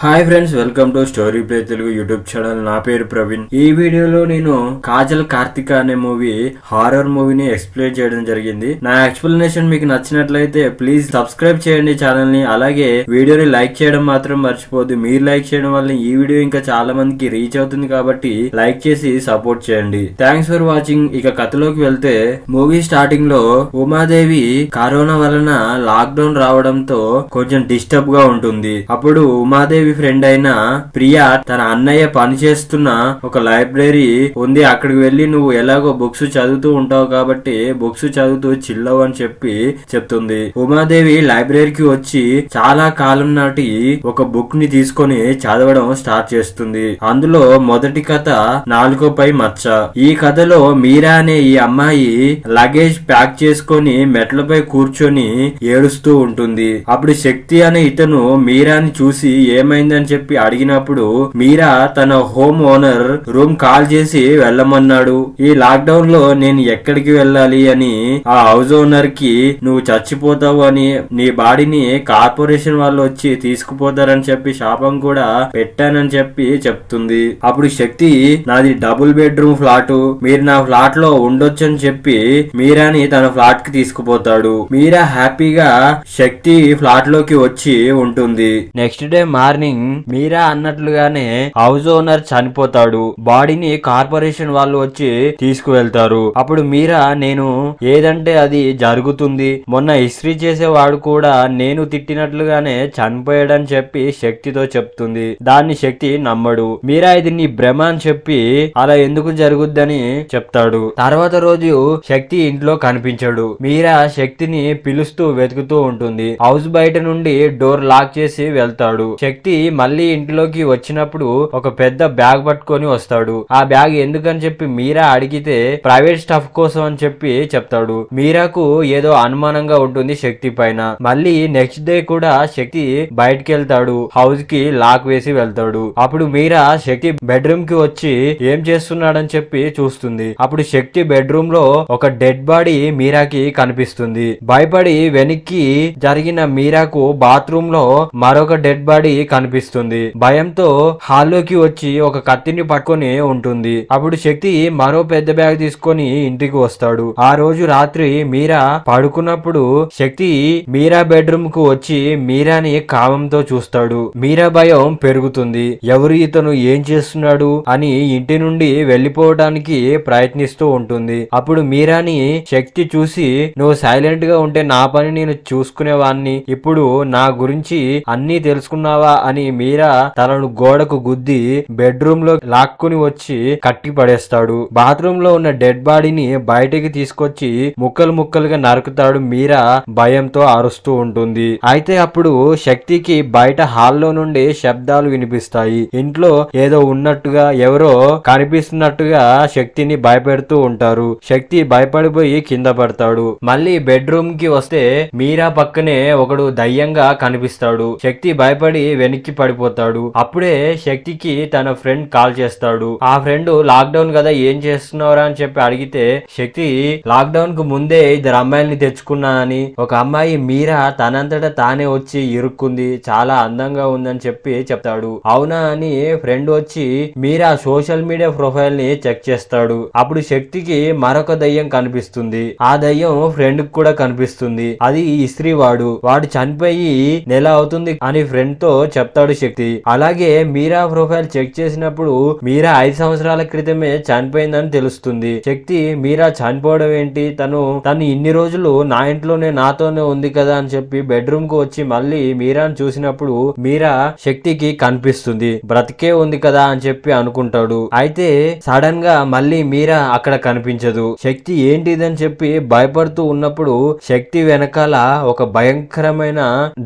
Hi friends welcome to story play Telugu YouTube channel. నా పేరు ప్రవీణ్. ఈ వీడియోలో నేను కాజల్ కార్తిక అనే మూవీ హారర్ మూవీని ఎక్స్ప్లెయిన్ చేయడం జరిగింది. నా ఎక్స్ప్లెనేషన్ మీకు నచ్చినట్లయితే ప్లీజ్ సబ్స్క్రైబ్ చేయండి ఛానల్ని అలాగే వీడియోని లైక్ చేయడం మాత్రం మర్చిపోద్దు మీరు లైక్ చేయడం వల్ల ఈ వీడియో ఇంకా చాలా మందికి రీచ్ అవుతుంది కాబట్టి లైక్ చేసి సపోర్ట్ చేయండి. థ్యాంక్స్ ఫర్ వాచింగ్ ఇక కథలోకి వెళ్తే మూవీ స్టార్టింగ్లో ఉమాదేవి కరోనా వలన లాక్ డౌన్ రావడంతో కొంచెం డిస్టర్బ్గా ఉంటుంది. అప్పుడు ఉమాదేవి ఫ్రెండ్ అయిన ప్రియా తన అన్నయ్య పనిచేస్తున్న ఒక లైబ్రరీ ఉంది. అక్కడికి వెళ్ళి నువ్వు ఎలాగో బుక్స్ చదువుతూ ఉంటావు కాబట్టి బుక్స్ చదువుతూ చిల్లవు అని చెప్పి చెప్తుంది. ఉమాదేవి లైబ్రరీకి వచ్చి చాలా కాలం నాటి ఒక బుక్ని తీసుకొని చదవడం స్టార్ట్ చేస్తుంది. అందులో మొదటి కథ నాలుగోపై మచ్చ. ఈ కథలో మీరా అనే ఈ అమ్మాయి లగేజ్ ప్యాక్ చేసుకొని మెట్లపై కూర్చొని ఏడుస్తూ ఉంటుంది. అప్పుడు శక్తి అనే ఇతను మీరాని చూసి ఏమైందని చెప్పి అడిగినప్పుడు మీరా తన హోమ్ ఓనర్ రూమ్ కాల్ చేసి వెళ్ళమన్నాడు. ఈ లాక్ డౌన్లో నేను ఎక్కడికి వెళ్ళాలి అని ఆ హౌస్ ఓనర్కి నువ్వు చచ్చిపోతావు అని నీ బాడీని కార్పొరేషన్ వాళ్ళు వచ్చి తీసుకుపోతారని చెప్పి శాపం కూడా పెట్టానని చెప్పి చెప్తుంది. అప్పుడు శక్తి నాది డబుల్ బెడ్రూమ్ ఫ్లాట్ మీరు నా ఫ్లాట్లో ఉండొచ్చని చెప్పి మీరాని తన ఫ్లాట్కి తీసుకుపోతాడు. మీరా హ్యాపీగా శక్తి ఫ్లాట్లోకి వచ్చి ఉంటుంది. నెక్స్ట్ డే మార్నింగ్ మీరా అన్నట్లుగానే హౌస్ ఓనర్ చనిపోతాడు. బాడీని కార్పొరేషన్ వాళ్ళు వచ్చి తీసుకువెళ్తారు. అప్పుడు మీరా నేను ఏదంటే అది జరుగుతుంది. మొన్న హిస్టరీ చేసేవాడు కూడా నేను తిట్టినట్లుగానే చనిపోయాడని చెప్పి శక్తితో చెప్తుంది. దాన్ని శక్తి నమ్మడు. మీరా ఇది నీ భ్రమ అని చెప్పి అలా ఎందుకు జరుగుద్దని చెప్తాడు. తర్వాత రోజు శక్తి ఇంట్లో కనిపించడు. మీరా శక్తిని పిలుస్తూ వెతుకుతూ ఉంటుంది. హౌస్ బయట నుండి డోర్ లాక్ చేసి వెళ్తాడు. శక్తి మళ్ళీ ఇంట్లోకి వచ్చినప్పుడు ఒక పెద్ద బ్యాగ్ పట్టుకొని వస్తాడు. ఆ బ్యాగ్ ఎందుకని చెప్పి మీరా అడిగితే ప్రైవేట్ స్టఫ్ కోసం అని చెప్పి చెప్తాడు. మీరాకు ఏదో అనుమానంగా ఉంటుంది శక్తి పైన. మళ్ళీ నెక్స్ట్ డే కూడా శక్తి బయటకి వెళ్తాడు హౌస్కి లాక్ వేసి వెళ్తాడు. అప్పుడు మీరా శక్తి బెడ్రూమ్కి వచ్చి ఏం చేస్తున్నాడని చెప్పి చూస్తుంది. అప్పుడు శక్తి బెడ్రూమ్లో ఒక డెడ్ బాడీ మీరాకి కనిపిస్తుంది. భయపడి వెనక్కి జరిగిన మీరాకు బాత్రూమ్లో మరొక డెడ్ బాడీ కనిపిస్తుంది. భయంతో హాల్లోకి వచ్చి ఒక కత్తిని పట్టుకొని ఉంటుంది. అప్పుడు శక్తి మరో పెద్ద బ్యాగ్ తీసుకొని ఇంటికి వస్తాడు. ఆ రోజు రాత్రి మీరా పడుకున్నప్పుడు శక్తి మీరా బెడ్రూమ్కు వచ్చి మీరాని కామంతో చూస్తాడు. మీరా భయం పెరుగుతుంది. ఎవరు ఇతను ఏం చేస్తున్నాడు అని ఇంటి నుండి వెళ్ళిపోవడానికి ప్రయత్నిస్తూ ఉంటుంది. అప్పుడు మీరాని శక్తి చూసి నువ్వు సైలెంట్గా ఉంటే నా పని నేను చూసుకునేవాన్ని ఇప్పుడు నా గురించి అన్ని తెలుసుకున్నావా? అని మీరా తనను గోడకు గుద్ది బెడ్రూమ్లో లాక్కుని వచ్చి కట్టి పడేస్తాడు. బాత్రూమ్లో ఉన్న డెడ్ బాడీని బయటికి తీసుకొచ్చి ముక్కలు ముక్కలుగా నరుకుతాడు మీరా భయంతో అరుస్తూ ఉంటుంది. అయితే అప్పుడు శక్తికి బయట హాల్లో నుండి శబ్దాలు వినిపిస్తాయి. ఇంట్లో ఏదో ఉన్నట్టుగా ఎవరో కనిపిస్తున్నట్టుగా శక్తిని భయపెడుతూ ఉంటారు. శక్తి భయపడిపోయి కింద పడతాడు. మళ్ళీ బెడ్రూమ్కి వస్తే మీరా పక్కనే ఒకడు దయ్యంగా కనిపిస్తాడు. శక్తి భయపడి వెనక్కి పడిపోతాడు. అప్పుడే శక్తికి తన ఫ్రెండ్ కాల్ చేస్తాడు. ఆ ఫ్రెండ్ లాక్ డౌన్ కదా ఏం చేస్తున్నారా అని చెప్పి అడిగితే శక్తి లాక్ డౌన్కు ముందే ఇద్దరు అమ్మాయిల్ని తెచ్చుకున్నానని ఒక అమ్మాయి మీరా తనంతటా తానే వచ్చి ఇరుక్కుంది. చాలా అందంగా ఉందని చెప్పి చెప్తాడు. అవునా అని ఫ్రెండ్ వచ్చి మీరా సోషల్ మీడియా ప్రొఫైల్ని చెక్ చేస్తాడు. అప్పుడు శక్తికి మరొక దయ్యం కనిపిస్తుంది. ఆ దయ్యం ఫ్రెండ్ కూడా కనిపిస్తుంది. అది ఇస్త్రీ వాడు వాడు చనిపోయి నెల అవుతుంది అని ఫ్రెండ్తో చెప్తాడు శక్తి. అలాగే మీరా ప్రొఫైల్ చెక్ చేసినప్పుడు మీరా ఐదు సంవత్సరాల క్రితమే చనిపోయిందని తెలుస్తుంది. శక్తి మీరా చనిపోవడం ఏంటి? తను తను ఇన్ని రోజులు నా ఇంట్లోనే నాతోనే ఉంది కదా అని చెప్పి బెడ్రూమ్కు వచ్చి మళ్ళీ మీరాని చూసినప్పుడు మీరా శక్తికి కనిపిస్తుంది. బ్రతికే ఉంది కదా అని చెప్పి అనుకుంటాడు. అయితే సడన్గా మళ్ళీ మీరా అక్కడ కనిపించదు. శక్తి ఏంటిదని చెప్పి భయపడుతూ ఉన్నప్పుడు శక్తి వెనకాల ఒక భయంకరమైన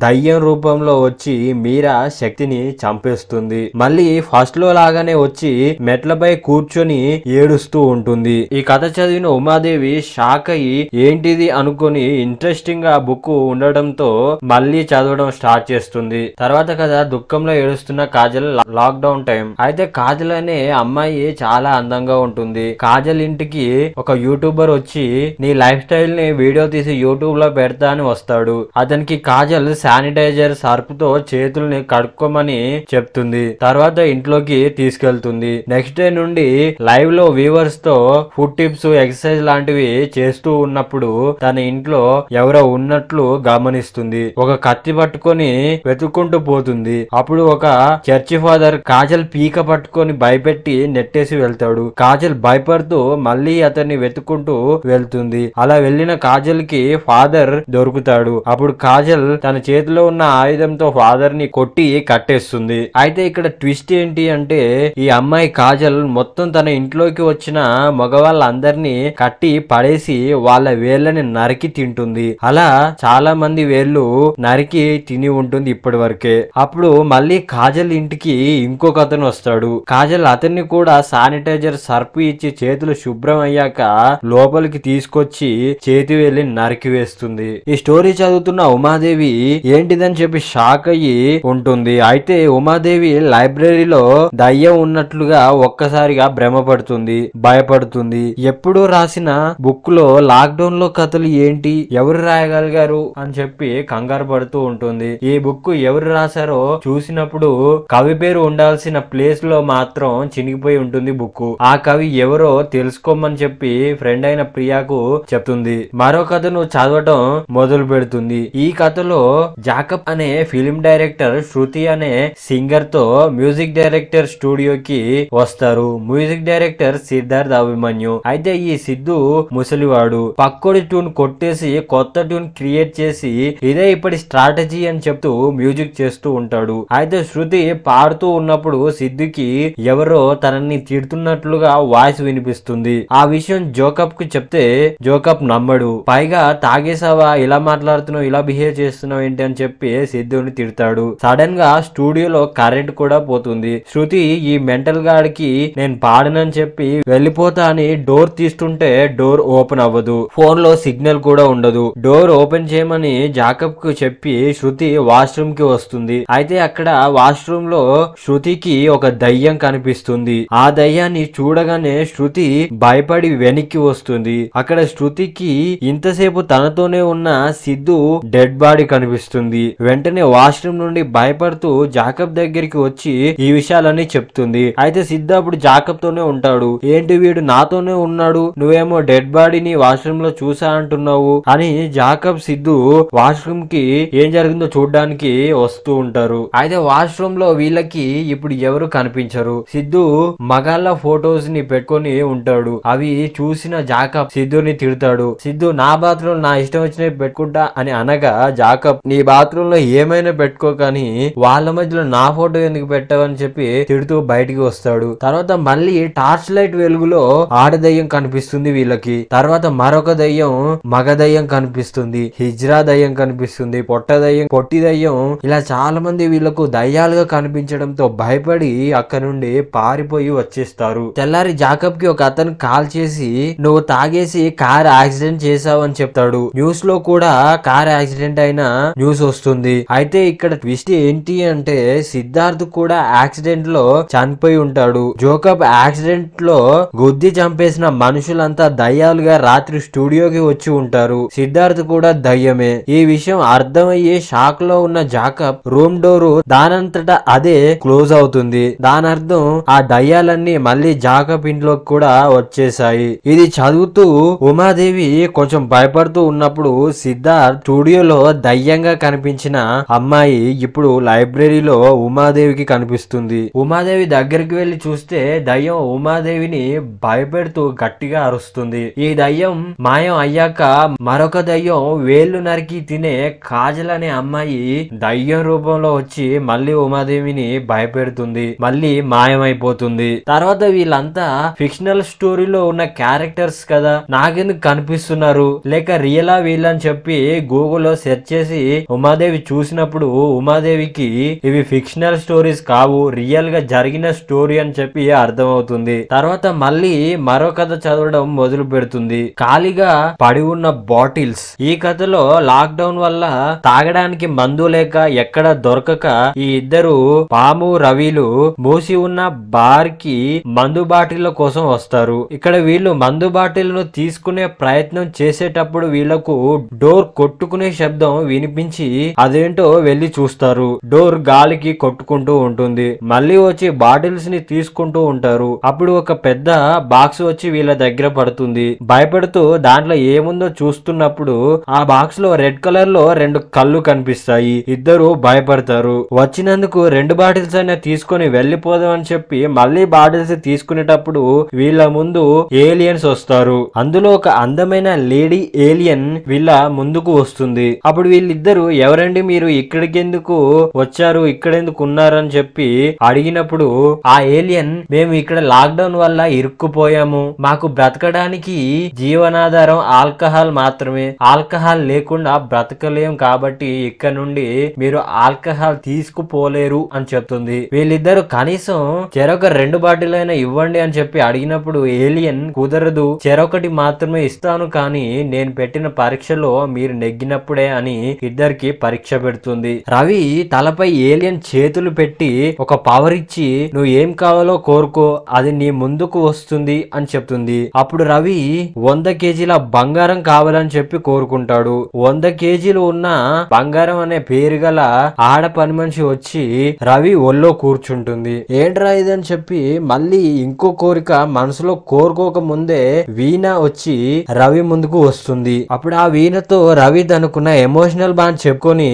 దయ్యం రూపంలో వచ్చి మీరా శక్తిని చంపేస్తుంది. మళ్ళీ ఫస్ట్లో లాగానే వచ్చి మెట్లపై కూర్చొని ఏడుస్తూ ఉంటుంది. ఈ కథ చదివిన ఉమాదేవి షాక్ అయ్యి ఏంటిది అనుకొని ఇంట్రెస్టింగ్గా బుక్ ఉండడంతో మళ్ళీ చదవడం స్టార్ట్ చేస్తుంది. తర్వాత కదా దుఃఖంలో ఏడుస్తున్న కాజల్ లాక్ డౌన్ టైం. అయితే కాజల్ అనే అమ్మాయి చాలా అందంగా ఉంటుంది. కాజల్ ఇంటికి ఒక యూట్యూబర్ వచ్చి నీ లైఫ్ స్టైల్ని వీడియో తీసి యూట్యూబ్లో పెడతా అని వస్తాడు. అతనికి కాజల్ శానిటైజర్ సర్ప్తో చేతుల్ని కడుక్కోమని చెప్తుంది. తర్వాత ఇంట్లోకి తీసుకెళ్తుంది. నెక్స్ట్ డే నుండి లైవ్లో వ్యూవర్స్తో ఫుడ్ టిప్స్ ఎక్సర్సైజ్ లాంటివి చేస్తూ ఉన్నప్పుడు తన ఇంట్లో ఎవరో ఉన్నట్లు గమనిస్తుంది. ఒక కత్తి పట్టుకొని వెతుక్కుంటూ పోతుంది. అప్పుడు ఒక చర్చి ఫాదర్ కాజల్ పీక పట్టుకొని భయపెట్టి నెట్టేసి వెళ్తాడు. కాజల్ భయపడుతూ మళ్ళీ అతన్ని వెతుక్కుంటూ వెళ్తుంది. అలా వెళ్ళిన కాజల్కి ఫాదర్ దొరుకుతాడు. అప్పుడు కాజల్ తన చేతిలో ఉన్న ఆయుధంతో ఫాదర్ని కొట్టి కట్టేస్తుంది. అయితే ఇక్కడ ట్విస్ట్ ఏంటి అంటే ఈ అమ్మాయి కాజల్ మొత్తం తన ఇంట్లోకి వచ్చిన మగవాళ్ళందరినీ కట్టి పడేసి వాళ్ళ వేళ్ళని నరికి తింటుంది. అలా చాలా మంది వేళ్ళు నరికి తిని ఉంటుంది ఇప్పటి వరకే అప్పుడు మళ్ళీ కాజల్ ఇంటికి ఇంకొక అతను వస్తాడు. కాజల్ అతన్ని కూడా శానిటైజర్ సర్పు ఇచ్చి చేతులు శుభ్రం అయ్యాక లోపలికి తీసుకొచ్చి చేతి వేలి నరికి వేస్తుంది. ఈ స్టోరీ చదువుతున్న ఉమాదేవి ఏంటిదని చెప్పి షాక్ అయ్యి ఉంటుంది. అయితే ఉమాదేవి లైబ్రరీలో దయ్యం ఉన్నట్లుగా ఒక్కసారిగా భ్రమపడుతుంది భయపడుతుంది. ఎప్పుడో రాసిన బుక్లో లాక్డౌన్లో కథలు ఏంటి ఎవరు రాయగలిగారు అని చెప్పి కంగారు పడుతూ ఉంటుంది. ఈ బుక్ ఎవరు రాశారో చూసినప్పుడు కవి పేరు ఉండాల్సిన ప్లేస్లో మాత్రం చినిగిపోయి ఉంటుంది బుక్ ఆ కవి ఎవరో తెలుసుకోమని చెప్పి ఫ్రెండ్ అయిన ప్రియాకు చెప్తుంది. మరో కథను చదవటం మొదలు పెడుతుంది ఈ కథలో జాకబ్ అనే ఫిలిం డైరెక్టర్ శృతి అనే సింగర్తో మ్యూజిక్ డైరెక్టర్ స్టూడియోకి వస్తారు. Music director Siddharth Abhimanyu. అయితే ఈ సిద్ధు ముసలివాడు. పక్కోడి ట్యూన్ కొట్టేసి కొత్త ట్యూన్ క్రియేట్ చేసి ఇదే ఇప్పటి స్ట్రాటజీ అని చెప్తూ మ్యూజిక్ చేస్తూ ఉంటాడు. అయితే శృతి పాడుతూ ఉన్నప్పుడు సిద్ధుకి ఎవరో తనని తిడుతున్నట్లుగా వాయిస్ వినిపిస్తుంది. ఆ విషయం జోకప్కు చెప్తే జోకప్ నమ్మడు. పైగా తాగేసావా ఇలా మాట్లాడుతున్నావు? ఇలా బిహేవ్ చేస్తున్నావు? ఏంటి? అని చెప్పి సిద్ధుని తిడతాడు. సడన్ గా స్టూడియోలో కరెంట్ కూడా పోతుంది. శృతి ఈ మెంటల్ గార్డ్కి నేను పాడనని చెప్పి వెళ్ళిపోతా అని డోర్ తీస్తుంటే డోర్ ఓపెన్ అవ్వదు. ఫోన్లో సిగ్నల్ కూడా ఉండదు. డోర్ ఓపెన్ చేయమని జాకబ్కు చెప్పి శృతి వాష్రూమ్కి వస్తుంది. అయితే అక్కడ వాష్రూమ్లో శృతికి ఒక దయ్యం కనిపిస్తుంది. ఆ దయ్యాన్ని చూడగానే శృతి భయపడి వెనక్కి వస్తుంది. అక్కడ శృతికి ఇంతసేపు తనతోనే ఉన్న సిద్ధు డెడ్ బాడీ కనిపిస్తుంది. వెంటనే వాష్రూమ్ నుండి భయపడుతూ జాకబ్ దగ్గరికి వచ్చి ఈ విషయాలన్నీ చెప్తుంది. అయితే సిద్ధ అప్పుడు జాకబ్ తోనే ఉంటాడు. ఏంటి వీడు నాతోనే ఉన్నాడు? నువ్వేమో డెడ్ బాడీని వాష్రూమ్లో చూసా అంటున్నావు అని జాకబ్ సిద్ధు వాష్రూమ్కి ఏం జరిగిందో చూడడానికి వస్తూ ఉంటారు. అయితే వాష్రూమ్లో వీళ్ళకి ఇప్పుడు ఎవరు కనిపించరు? సిద్ధు మగాళ్ళ ఫొటోస్ని పెట్టుకొని ఉంటాడు. అవి చూసిన జాకబ్ సిద్ధుని తిడతాడు. సిద్ధు నా బాత్రూమ్ నా ఇష్టం వచ్చినవి పెట్టుకుంటా అని అనగా జాకబ్ నీ బాత్రూమ్లో ఏమైనా పెట్టుకో కానీ వాళ్ళ మధ్యలో నా ఫోటో ఎందుకు పెట్టావని చెప్పి తిడుతూ బయటికి వస్తాడు. తర్వాత మళ్ళీ టార్చ్ లైట్ వెలుగులో ఆడదయ్యం కనిపిస్తుంది వీళ్ళకి. తర్వాత మరొక దయ్యం మగ దయ్యం కనిపిస్తుంది. హిజ్రా దయ్యం కనిపిస్తుంది. పొట్ట దయ్యం పొట్టి దయ్యం ఇలా చాలా మంది వీళ్ళకు దయ్యాలుగా కనిపించడంతో భయపడి అక్కడ నుండి పారిపోయి వచ్చేస్తారు. తెల్లారి జాకబ్కి ఒక అతను కాల్ చేసి నువ్వు తాగేసి కార్ యాక్సిడెంట్ చేసావు అని చెప్తాడు. న్యూస్లో కూడా కార్ యాక్సిడెంట్ అయిన న్యూస్ వస్తుంది. అయితే ఇక్కడ ట్విస్ట్ ఏంటి అంటే సిద్ధార్థ్ కూడా యాక్సిడెంట్లో చనిపోయి ఉంటాడు. జోకబ్ యాక్సిడెంట్లో గుద్ది చంపేసిన మనుషులంతా దయ్యాలుగా రాత్రి స్టూడియోకి వచ్చి ఉంటారు. సిద్ధార్థ్ కూడా దయ్యమే. ఈ విషయం అర్థమయ్యే షాక్లో ఉన్న జాకబ్ రూమ్ డోరు దానంతటా అదే క్లోజ్ అవుతుంది. దాని అర్థం ఆ దయ్యాలన్నీ మళ్ళీ జాకబ్ ఇంట్లోకి కూడా వచ్చేసాయి ఇది చదువుతూ ఉమాదేవి కొంచెం భయపడుతూ ఉన్నప్పుడు సిద్ధార్థ్ స్టూడియోలో దయ్యంగా కనిపించిన అమ్మాయి ఇప్పుడు లైబ్రరీలో ఉమాదేవికి కనిపిస్తుంది. ఉమాదేవి దగ్గరికి వెళ్ళి చూస్తే దయ్యం ఉమాదేవిని భయపెడుతూ గట్టిగా అరుస్తుంది. ఈ దయ్యం మాయం అయ్యాక మరొక దయ్యం వేళ్ళు నరికి తినే కాజల్ అనే అమ్మాయి దయ్యం రూపంలో వచ్చి మళ్ళీ ఉమాదేవిని భయపెడుతుంది. మళ్ళీ మాయమైపోతుంది. తర్వాత వీళ్ళంతా ఫిక్షనల్ స్టోరీలో ఉన్న క్యారెక్టర్స్ కదా. నాకెందుకు కనిపిస్తున్నారు? లేక రియలా వీళ్ళని చెప్పి గూగుల్లో సెర్చ్ చేసి ఉమాదేవి చూసినప్పుడు ఉమాదేవికి ఇవి ఫిక్షనల్ స్టోరీస్ కావు రియల్గా జరిగిన స్టోరీ అని చెప్పి అర్థమవుతుంది. తర్వాత మళ్ళీ మరో కథ చదవడం మొదలు పెడుతుంది. ఖాళీగా పడి ఉన్న బాటిల్స్. ఈ కథలో లాక్ డౌన్ వల్ల తాగడానికి మందు లేక ఎక్కడ దొరకక ఈ ఇద్దరు పాము రవిలు మూసి ఉన్న బార్కి మందు బాటిల్ కోసం వస్తారు. ఇక్కడ వీళ్ళు మందు బాటిల్ను తీసుకునే ప్రయత్నం చేసేటప్పుడు వీళ్ళకు డోర్ కొట్టుకునే శబ్దం వినిపించి అదేంటో వెళ్ళి చూస్తారు. డోర్ గాలికి కొట్టుకుంటూ ఉంటుంది. మళ్ళీ వచ్చి బాటిల్స్ని తీసుకుంటూ ఉంటారు. అప్పుడు ఒక పెద్ద బాక్స్ వచ్చి వీళ్ళ దగ్గర పడుతుంది. భయపడుతూ దాంట్లో ఏముందో చూస్తున్నప్పుడు ఆ బాక్స్లో రెడ్ కలర్లో రెండు కళ్ళు కనిపిస్తాయి. ఇద్దరు భయపడతారు. వచ్చినందుకు రెండు బాటిల్స్ అయినా తీసుకొని వెళ్ళిపోదాం అని చెప్పి మళ్ళీ బాటిల్స్ తీసుకునేటప్పుడు వీళ్ళ ముందు ఏలియన్స్ వస్తారు. అందులో ఒక అందమైన లేడీ ఏలియన్ వీళ్ళ ముందుకు వస్తుంది. అప్పుడు వీళ్ళిద్దరు ఎవరండి మీరు? ఇక్కడికి ఎందుకు వచ్చారు ఇక్కడ ఎందుకు ఉన్నారని చెప్పి అడిగినప్పుడు ఆ ఏలియన్ మేము ఇక్కడ లాక్డౌన్ వల్ల ఇరుక్కుపోయాము. మాకు బ్రతకడానికి జీవనాధారం ఆల్కహాల్ మాత్రమే. ఆల్కహాల్ లేకుండా బ్రతకలేం కాబట్టి ఇక్కడ నుండి మీరు ఆల్కహాల్ తీసుకుపోలేరు అని చెప్తుంది. వీళ్ళిద్దరు కనీసం చెరొక రెండు బాటిల్ అయినా ఇవ్వండి అని చెప్పి అడిగినప్పుడు ఏలియన్ కుదరదు. చెరొకటి మాత్రమే ఇస్తాను కానీ నేను పెట్టిన పరీక్షలో మీరు నెగ్గినప్పుడే అని ఇద్దరికి పరీక్ష పెడుతుంది. రవి తలపై ఏలియన్ చేతులు పెట్టి ఒక పవర్ ఇచ్చి నువ్వు ఏం కావాలో కోరుకో అది నీ ముందుకు వస్తుంది అని చెప్తుంది. అప్పుడు రవి వంద కేజీల బంగారం కావాలని చెప్పి కోరుకుంటాడు. వంద కేజీలు ఉన్న బంగారం అనే పేరు గల ఆడ పని మనిషి వచ్చి రవి ఒళ్ళో కూర్చుంటుంది. ఏంట్రా ఇదని చెప్పి మళ్ళీ ఇంకో కోరిక మనసులో కోరుకోక ముందే వీణ వచ్చి రవి ముందుకు వస్తుంది. అప్పుడు ఆ వీణతో రవి తనకున్న ఎమోషనల్ బాండ్ చెప్పుకొని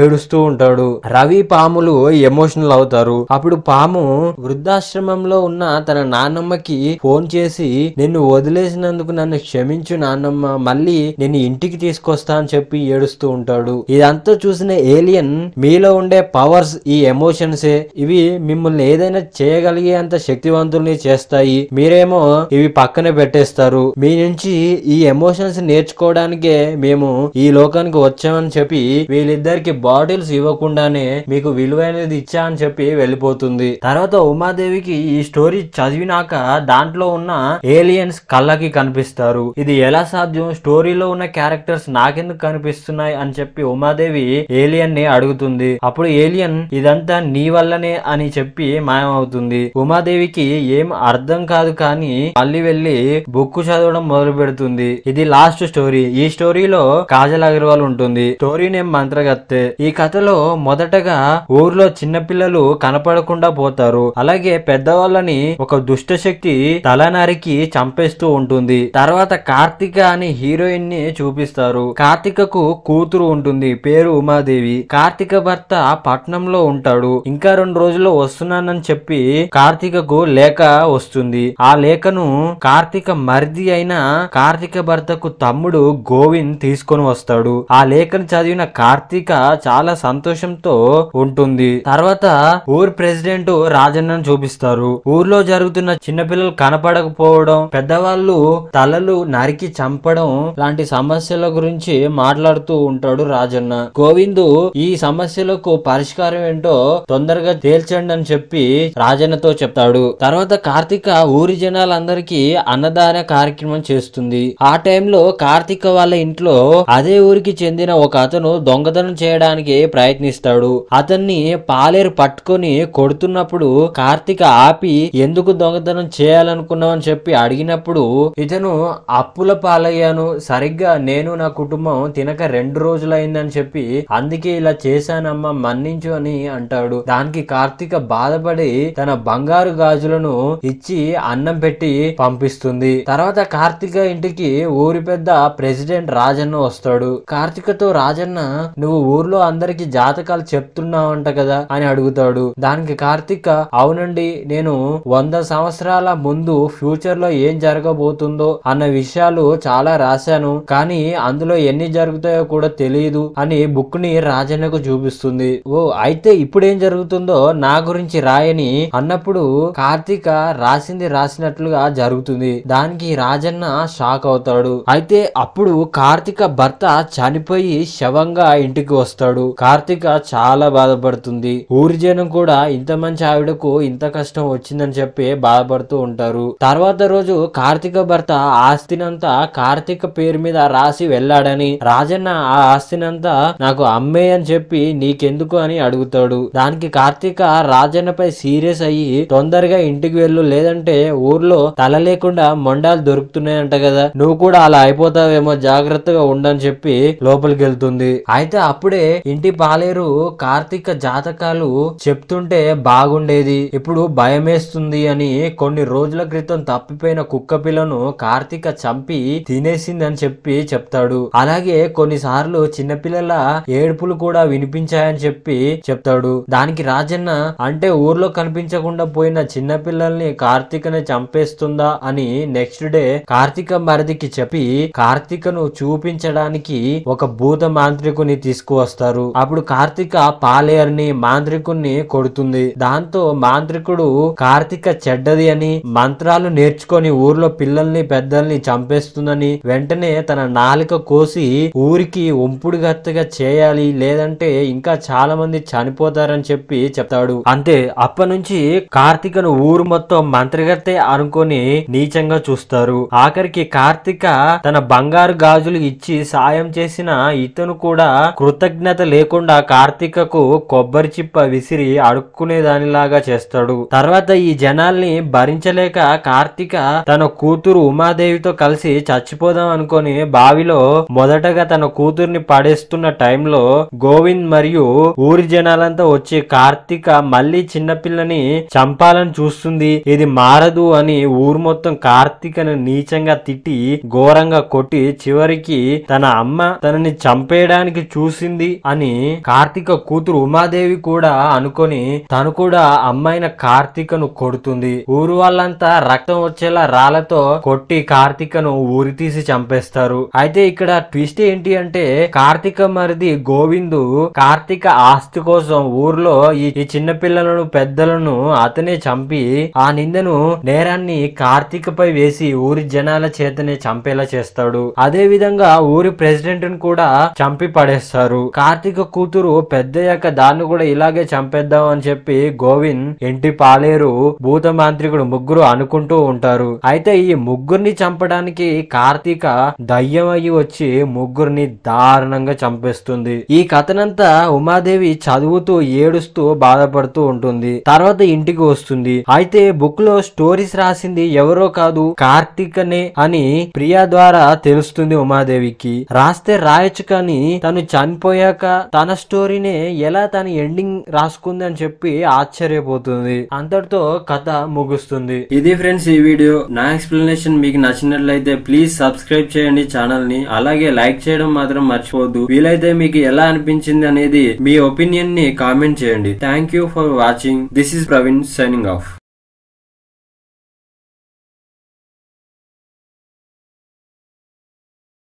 ఏడుస్తూ ఉంటాడు. రవి పాములు ఎమోషనల్ అవుతారు. అప్పుడు పాము వృద్ధాశ్రమంలో ఉన్న తన నాన్నమ్మకి ఫోన్ చేసి నిన్ను వదిలేసినందుకు నన్ను క్షమించు నాన్నమ్మ మళ్ళీ నేను ఇంటికి తీసుకొస్తా అని చెప్పి ఏడుస్తూ ఉంటాడు. ఇదంతా చూసిన ఏలియన్ మీలో ఉండే పవర్స్ ఈ ఎమోషన్సే ఇవి మిమ్మల్ని ఏదైనా చేయగలిగే అంత శక్తివంతుల్ని చేస్తాయి. మీరేమో ఇవి పక్కన పెట్టేస్తారు. మీ నుంచి ఈ ఎమోషన్స్ నేర్చుకోవడానికే మేము ఈ లోకానికి వచ్చామని చెప్పి వీళ్ళిద్దరికి బాటిల్స్ ఇవ్వకుండానే మీకు విలువైనది ఇచ్చా అని చెప్పి వెళ్ళిపోతుంది. తర్వాత ఉమాదేవికి ఈ స్టోరీ చదివినాక దాంట్లో ఉన్న ఏలియన్స్ కళ్ళకి కనిపిస్తారు. ఇది ఎలా సాధ్యం? స్టోరీలో ఉన్న క్యారెక్టర్స్ నాకెందుకు కనిపిస్తున్నాయి అని చెప్పి ఉమాదేవి ఏలియన్ని అడుగుతుంది. అప్పుడు ఏలియన్ ఇదంతా నీ వల్లనే అని చెప్పి మాయమవుతుంది. ఉమాదేవికి ఏం అర్థం కాదు కానీ మళ్ళీ వెళ్ళి బుక్ చదవడం మొదలు పెడుతుంది. ఇది లాస్ట్ స్టోరీ. ఈ స్టోరీలో కాజల్ అగర్వాల్ ఉంటుంది. స్టోరీ నేమ్ మంత్రగత్తె. ఈ కథలో మొదట మొదటగా ఊర్లో చిన్నపిల్లలు కనపడకుండా పోతారు. అలాగే పెద్దవాళ్ళని ఒక దుష్ట శక్తి తల నరికి చంపేస్తూ ఉంటుంది. తర్వాత కార్తిక అనే హీరోయిన్ని చూపిస్తారు. కార్తికకు కూతురు ఉంటుంది. పేరు ఉమాదేవి. కార్తిక భర్త పట్నంలో ఉంటాడు. ఇంకా రెండు రోజుల్లో వస్తున్నానని చెప్పి కార్తికకు లేఖ వస్తుంది. ఆ లేఖను కార్తిక మరిది అయిన కార్తిక భర్తకు తమ్ముడు గోవింద్ తీసుకొని వస్తాడు. ఆ లేఖను చదివిన కార్తిక చాలా సంతోషంతో ఉంటుంది. తర్వాత ఊరు ప్రెసిడెంట్ రాజన్నను చూపిస్తారు. ఊర్లో జరుగుతున్న చిన్నపిల్లలు కనపడకపోవడం పెద్దవాళ్ళు తలలు నరికి చంపడం లాంటి సమస్యల గురించి మాట్లాడుతూ ఉంటాడు రాజన్న. గోవిందు ఈ సమస్యలకు పరిష్కారం ఏంటో తొందరగా తేల్చండి అని చెప్పి రాజన్నతో చెప్తాడు. తర్వాత కార్తీక ఊరి జనాలందరికీ అన్నదాన కార్యక్రమం చేస్తుంది. ఆ టైంలో కార్తిక వాళ్ళ ఇంట్లో అదే ఊరికి చెందిన ఒక అతను దొంగతనం చేయడానికి ప్రయత్నిస్తాడు. అతన్ని పాలేరు పట్టుకొని కొడుతున్నప్పుడు కార్తిక ఆపి ఎందుకు దొంగతనం చేయాలనుకున్నావు అని చెప్పి అడిగినప్పుడు ఇతను అప్పుల పాలయ్యాను. సరిగ్గా నేను నా కుటుంబం తినక రెండు రోజులైందని చెప్పి అందుకే ఇలా చేశానమ్మా మన్నించు అని అంటాడు. దానికి కార్తిక బాధపడి తన బంగారు గాజులను ఇచ్చి అన్నం పెట్టి పంపిస్తుంది. తర్వాత కార్తిక ఇంటికి ఊరి పెద్ద ప్రెసిడెంట్ రాజన్న వస్తాడు. కార్తికతో రాజన్న నువ్వు ఊర్లో అందరికి జాతకాలు చెప్తున్నావంట కదా అని అడుగుతాడు. దానికి కార్తిక అవునండి నేను వంద సంవత్సరాల ముందు ఫ్యూచర్లో ఏం జరగబోతుందో అన్న విషయాలు చాలా రాశాను. కానీ అందులో ఎన్ని జరుగుతాయో కూడా తెలియదు అని బుక్ని రాజన్నకు చూపిస్తుంది. ఓ అయితే ఇప్పుడు ఏం జరుగుతుందో నా గురించి రాయని అన్నప్పుడు కార్తిక రాసింది రాసినట్లుగా జరుగుతుంది. దానికి రాజన్న షాక్ అవుతాడు. అయితే అప్పుడు కార్తీక భర్త చనిపోయి శవంగా ఇంటికి వస్తాడు. కార్తిక చాలా బాధపడుతుంది. ఊరి జనం కూడా ఇంత మంచి ఆవిడకు ఇంత కష్టం వచ్చిందని చెప్పి బాధపడుతూ ఉంటారు. తర్వాత రోజు కార్తీక భర్త ఆస్తినంతా కార్తీక పేరు మీద రాసి వెళ్ళాడని రాజన్న ఆ ఆస్తినంతా నాకు అమ్మే అని చెప్పి నీకెందుకు అని అడుగుతాడు. దానికి కార్తీక రాజన్నపై సీరియస్ అయ్యి తొందరగా ఇంటికి వెళ్ళు లేదంటే ఊర్లో తల లేకుండా మొండాలు దొరుకుతున్నాయంట కదా. నువ్వు కూడా అలా అయిపోతావేమో జాగ్రత్తగా ఉండని చెప్పి లోపలికి వెళ్తుంది అయితే అప్పుడే ఇంటి పాలేరు కార్తీక జాతకాలు చెప్తుంటే బాగుండేది. ఇప్పుడు భయమేస్తుంది అని కొన్ని రోజుల క్రితం తప్పిపోయిన కుక్క పిల్లను కార్తీక చంపి తినేసింది అని చెప్పి చెప్తాడు. అలాగే కొన్నిసార్లు చిన్నపిల్లల ఏడుపులు కూడా వినిపించాయని చెప్పి చెప్తాడు. దానికి రాజన్న అంటే ఊర్లో కనిపించకుండా పోయిన చిన్నపిల్లల్ని కార్తీకనే చంపేస్తుందా అని నెక్స్ట్ డే కార్తీక మరిదికి చెప్పి కార్తీకను చూపించడానికి ఒక భూత మాంత్రికుని తీసుకువస్తారు. అప్పుడు కార్తీక పాలేరుని మాంత్రికుణ్ణి కొడుతుంది. దాంతో మాంత్రికుడు కార్తీక చెడ్డది అని మంత్రాలు నేర్చుకొని ఊర్లో పిల్లల్ని పెద్దల్ని చంపేస్తుందని వెంటనే తన నాలిక కోసి ఊరికి ఒంపుడుగత్తగా చేయాలి లేదంటే ఇంకా చాలా మంది చనిపోతారని చెప్పి చెప్తాడు. అంతే అప్పటి నుంచి కార్తీకను ఊరు మొత్తం మంత్రిగత్తే అనుకొని నీచంగా చూస్తారు. ఆఖరికి కార్తీక తన బంగారు గాజులు ఇచ్చి సాయం చేసిన ఇతను కూడా కృతజ్ఞత లేకుండా కార్తీకకు కొబ్బరి చిప్ప విసిరి అడుక్కునే దానిలాగా చేస్తాడు. తర్వాత ఈ జనాల్ని భరించలేక కార్తిక తన కూతురు ఉమాదేవితో కలిసి చచ్చిపోదాం అనుకుని బావిలో మొదటగా తన కూతుర్ని పడేస్తున్న టైంలో గోవింద్ మరియు ఊరి జనాలంతా వచ్చి కార్తీక మళ్ళీ చిన్నపిల్లని చంపాలని చూస్తుంది. ఇది మారదు అని ఊరు మొత్తం కార్తీకను నీచంగా తిట్టి ఘోరంగా కొట్టి చివరికి తన అమ్మ తనని చంపేయడానికి చూసింది అని కార్తిక కూతురు ఉమాదేవి కూడా అనుకొని తను కూడా అమ్మాయిన కార్తీకను కొడుతుంది. ఊరు వాళ్ళంతా రక్తం వచ్చేలా రాళ్ళతో కొట్టి కార్తీకను ఊరి తీసి చంపేస్తారు. అయితే ఇక్కడ ట్విస్ట్ ఏంటి అంటే కార్తీక మరిది గోవిందు కార్తీక ఆస్తి కోసం ఊర్లో ఈ చిన్న పిల్లలను పెద్దలను అతనే చంపి ఆ నిందను నేరాన్ని కార్తీకపై వేసి ఊరి జనాల చేతనే చంపేలా చేస్తాడు. అదే విధంగా ఊరి ప్రెసిడెంట్ను కూడా చంపి పడేస్తారు. కార్తీక కూతురు పెద్ద పెద్దయ్యాక దాన్ని కూడా ఇలాగే చంపేద్దాం అని చెప్పి గోవింద్ ఇంటి పాలేరు భూత మాంత్రికుడు ముగ్గురు అనుకుంటూ ఉంటారు. అయితే ఈ ముగ్గురిని చంపడానికి కార్తీక దయ్యం అయ్యి వచ్చి ముగ్గురిని దారుణంగా చంపేస్తుంది. ఈ కథనంతా ఉమాదేవి చదువుతూ ఏడుస్తూ బాధపడుతూ ఉంటుంది. తర్వాత ఇంటికి వస్తుంది. అయితే బుక్లో స్టోరీస్ రాసింది ఎవరో కాదు కార్తీకనే అని ప్రియా ద్వారా తెలుస్తుంది ఉమాదేవికి. రాస్తే రాయొచ్చు కానీ తను చనిపోయాక తన స్టోరీనే ఎలా తన ఎండింగ్ రాసుకుంది అని చెప్పి ఆశ్చర్యపోతుంది. అంతటితో కథ ముగుస్తుంది. ఇది ఫ్రెండ్స్ ఈ వీడియో. నా ఎక్స్ప్లెనేషన్ మీకు నచ్చినట్లయితే ప్లీజ్ సబ్స్క్రైబ్ చేయండి ఛానల్ని అలాగే లైక్ చేయడం మాత్రం మర్చిపోద్దు వీలైతే మీకు ఎలా అనిపించింది అనేది మీ ఒపీనియన్ని కామెంట్ చేయండి. Thank you for watching this is Praveen signing off